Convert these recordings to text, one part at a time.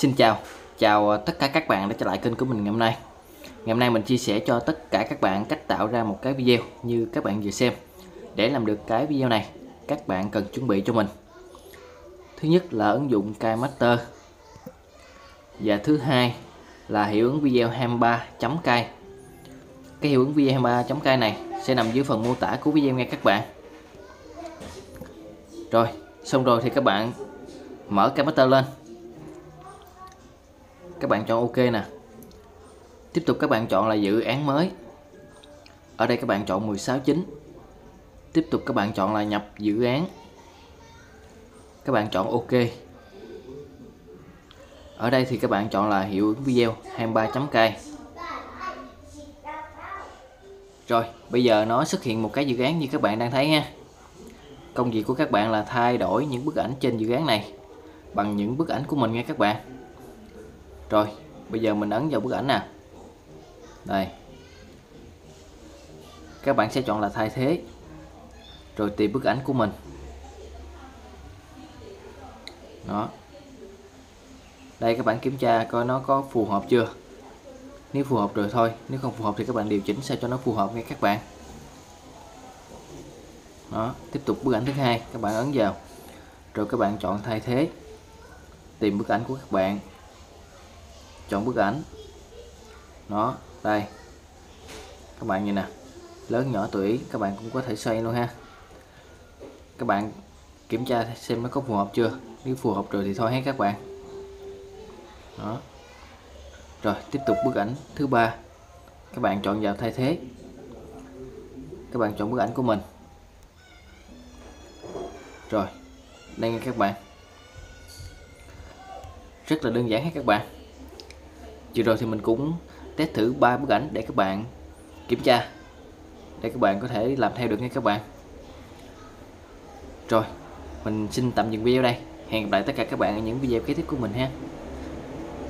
Xin chào, chào ờ, tất cả các bạn đã trở lại kênh của mình ngày hôm nay. Ngày hôm nay mình chia sẻ cho tất cả các bạn cách tạo ra một cái video như các bạn vừa xem. Để làm được cái video này, các bạn cần chuẩn bị cho mình. Thứ nhất là ứng dụng KMaster Và thứ hai là hiệu ứng video 23.k Cái hiệu ứng video 23.k này sẽ nằm dưới phần mô tả của video nghe các bạn. Rồi, xong rồi thì các bạn mở KMaster lên các bạn chọn ok nè. Tiếp tục các bạn chọn là dự án mới. Ở đây các bạn chọn 16 chính tiếp tục các bạn chọn là nhập dự án. Các bạn chọn ok. Ở đây thì các bạn chọn là hiệu ứng video 23.k rồi, bây giờ nó xuất hiện một cái dự án như các bạn đang thấy nha công việc của các bạn là thay đổi những bức ảnh trên dự án này bằng những bức ảnh của mình nha các bạn rồi, bây giờ mình ấn vào bức ảnh nè. Đây. Các bạn sẽ chọn là thay thế. Rồi tìm bức ảnh của mình. Đó. Đây, các bạn kiểm tra coi nó có phù hợp chưa. Nếu phù hợp rồi thôi, nếu không phù hợp thì các bạn điều chỉnh sao cho nó phù hợp nghe các bạn. Đó, tiếp tục bức ảnh thứ hai, các bạn ấn vào. Rồi các bạn chọn thay thế. Tìm bức ảnh của các bạn chọn bức ảnh. Nó đây. Các bạn nhìn nè. Lớn nhỏ tuổi các bạn cũng có thể xoay luôn ha. Các bạn kiểm tra xem nó có phù hợp chưa? Nếu phù hợp rồi thì thôi hết các bạn. Đó. Rồi, tiếp tục bức ảnh thứ ba. Các bạn chọn vào thay thế. Các bạn chọn bức ảnh của mình. Rồi, đây nha các bạn. Rất là đơn giản hết các bạn vừa rồi thì mình cũng test thử ba bức ảnh để các bạn kiểm tra, để các bạn có thể làm theo được nha các bạn. Rồi, mình xin tạm dừng video đây. Hẹn gặp lại tất cả các bạn ở những video kế tiếp của mình ha.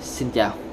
Xin chào.